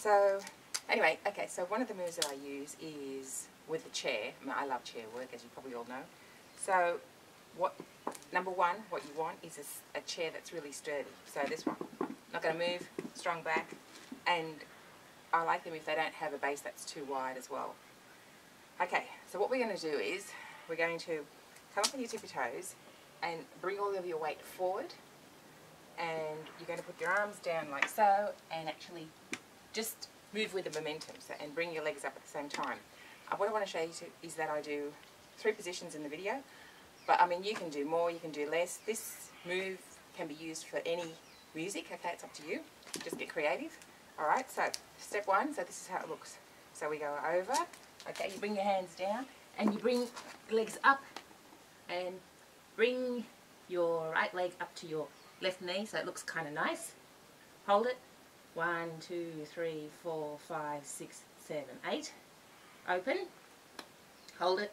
So, anyway, okay, so one of the moves that I use is with the chair. I, mean, I love chair work, as you probably all know. So, what number one, what you want is a, a chair that's really sturdy. So this one, not going to move, strong back, and I like them if they don't have a base that's too wide as well. Okay, so what we're going to do is we're going to come up on your tippy toes and bring all of your weight forward and you're going to put your arms down like so and actually just move with the momentum so, and bring your legs up at the same time. Uh, what I want to show you to, is that I do three positions in the video but I mean you can do more, you can do less. This move can be used for any music, okay, it's up to you. Just get creative. Alright, so step one, so this is how it looks. So we go over, okay, you bring your hands down and you bring legs up and bring your right leg up to your left knee so it looks kind of nice. Hold it. One, two, three, four, five, six, seven, eight. Open. Hold it.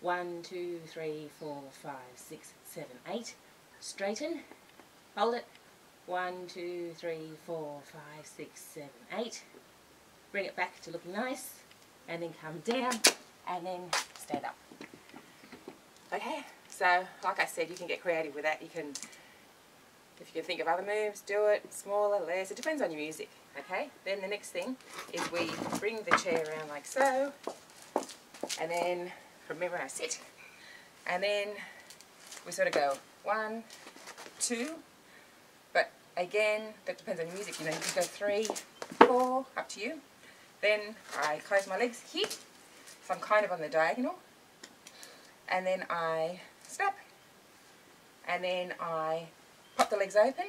One, two, three, four, five, six, seven, eight. Straighten. Hold it. One, two, three, four, five, six, seven, eight. Bring it back to look nice. And then come down. And then stand up. Okay, so like I said, you can get creative with that. You can, if you can think of other moves, do it, smaller, less. It depends on your music, okay? Then the next thing is we bring the chair around like so. And then, remember I sit. And then we sort of go one, two. But again, that depends on your music. You know, you can go three, four, up to you. Then I close my legs here. So I'm kind of on the diagonal and then I stop and then I pop the legs open.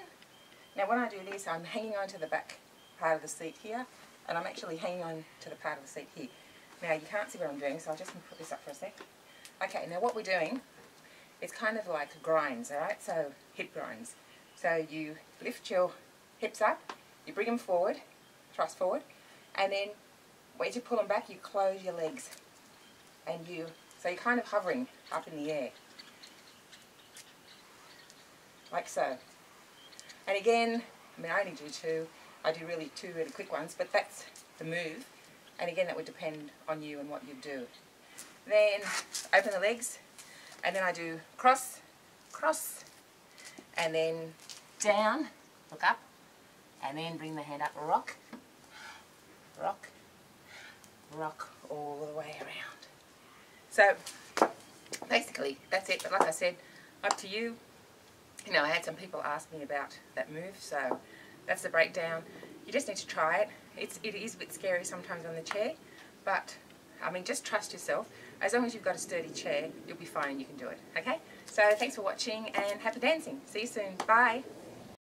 Now when I do this I'm hanging on to the back part of the seat here and I'm actually hanging on to the part of the seat here. Now you can't see what I'm doing so I'll just put this up for a sec. Okay now what we're doing is kind of like grinds alright so hip grinds. So you lift your hips up, you bring them forward, thrust forward and then as you pull them back you close your legs and you so you're kind of hovering up in the air. Like so. And again, I mean I only do two. I do really two really quick ones, but that's the move. And again, that would depend on you and what you do. Then open the legs, and then I do cross, cross, and then down, look up, and then bring the hand up, rock, rock, rock all the way around. So basically that's it. But like I said, up to you. You know, I had some people ask me about that move, so that's the breakdown. You just need to try it. It's, it is a bit scary sometimes on the chair, but I mean, just trust yourself. As long as you've got a sturdy chair, you'll be fine you can do it. Okay? So thanks for watching and happy dancing. See you soon. Bye.